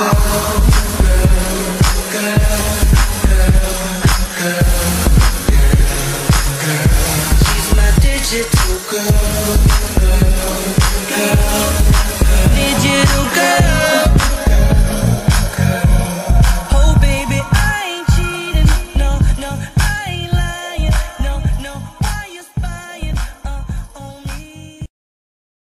go.